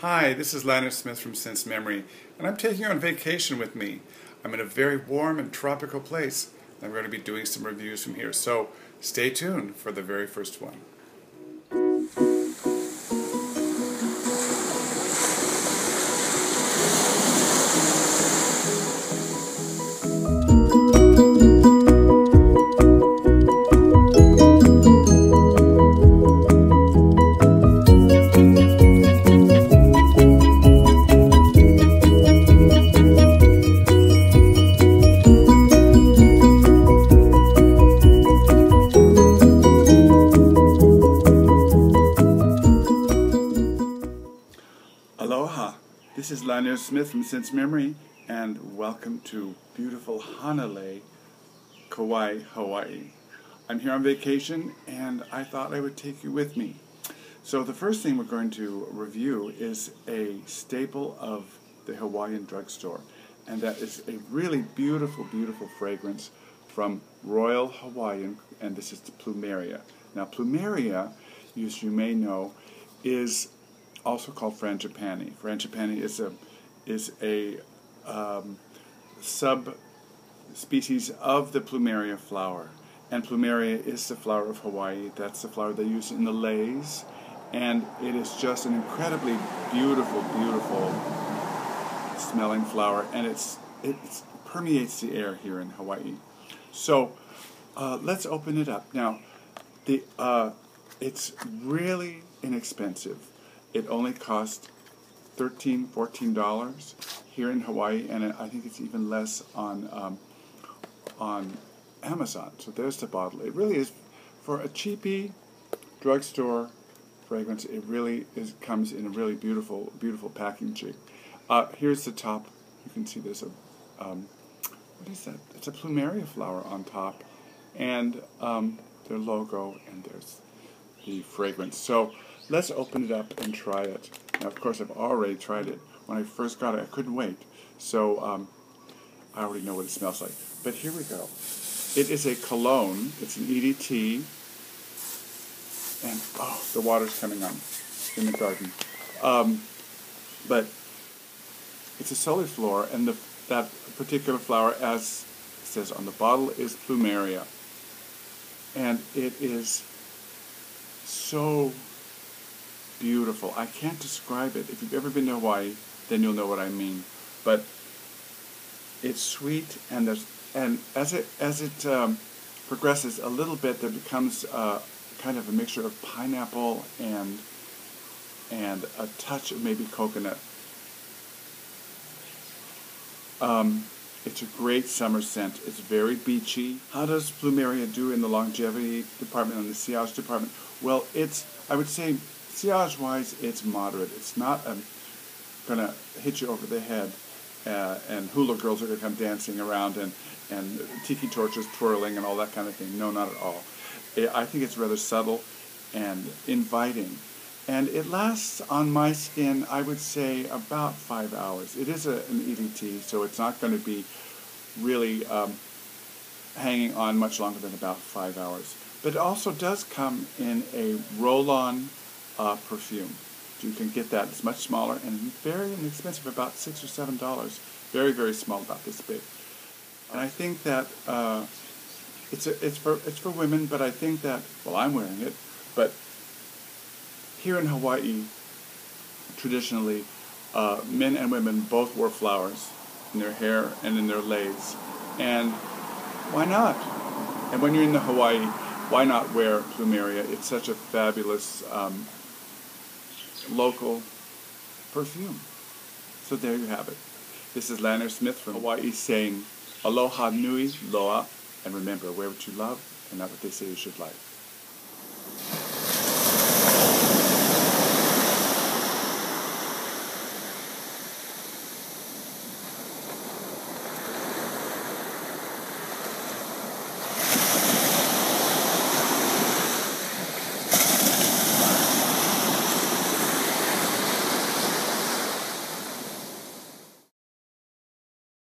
Hi, this is Lanier Smith from Sense Memory, and I'm taking you on vacation with me. I'm in a very warm and tropical place. I'm going to be doing some reviews from here, so stay tuned for the very first one. This is Lanier Smith from Sense Memory, and welcome to beautiful Hanalei, Kauai, Hawaii. I'm here on vacation, and I thought I would take you with me. So the first thing we're going to review is a staple of the Hawaiian drugstore, and that is a really beautiful, beautiful fragrance from Royal Hawaiian, and this is the Plumeria. Now, Plumeria, as you may know, is also called frangipani. Frangipani is a is a um, subspecies of the plumeria flower, and plumeria is the flower of Hawaii. That's the flower they use in the leis, and it is just an incredibly beautiful, beautiful smelling flower, and it's it permeates the air here in Hawaii. So uh, let's open it up now. The uh, it's really inexpensive. It only cost $13, $14 here in Hawaii, and I think it's even less on um, on Amazon. So there's the bottle. It really is for a cheapy drugstore fragrance. It really is comes in a really beautiful beautiful packaging. Uh, here's the top. You can see there's a um, what is that? It's a plumeria flower on top, and um, their logo, and there's the fragrance. So let's open it up and try it. Now, of course, I've already tried it. When I first got it, I couldn't wait. So um, I already know what it smells like. But here we go. It is a cologne. It's an EDT. And, oh, the water's coming on in the garden. Um, but it's a soliflore, and the, that particular flower, as it says on the bottle, is plumeria. And it is so beautiful. I can't describe it. If you've ever been to Hawaii, then you'll know what I mean. But it's sweet, and there's and as it as it um, progresses a little bit, there becomes uh, kind of a mixture of pineapple and and a touch of maybe coconut. Um, it's a great summer scent. It's very beachy. How does Plumeria do in the longevity department and the sillage department? Well, it's I would say Sillage wise, it's moderate. It's not um, going to hit you over the head, uh, and hula girls are going to come dancing around and, and tiki torches twirling and all that kind of thing. No, not at all. I think it's rather subtle and inviting. And it lasts on my skin, I would say, about five hours. It is a, an EDT, so it's not going to be really um, hanging on much longer than about five hours. But it also does come in a roll on uh, perfume. You can get that. It's much smaller and very inexpensive, about six or seven dollars. Very, very small, about this big. And I think that uh, it's a, it's for it's for women, but I think that well, I'm wearing it, but here in Hawaii, traditionally, uh, men and women both wore flowers in their hair and in their leis, and why not? And when you're in the Hawaii, why not wear plumeria? It's such a fabulous um, local perfume. So there you have it. This is Lanier Smith from Hawaii saying aloha nui loa, and remember, wear what you love and not what they say you should like.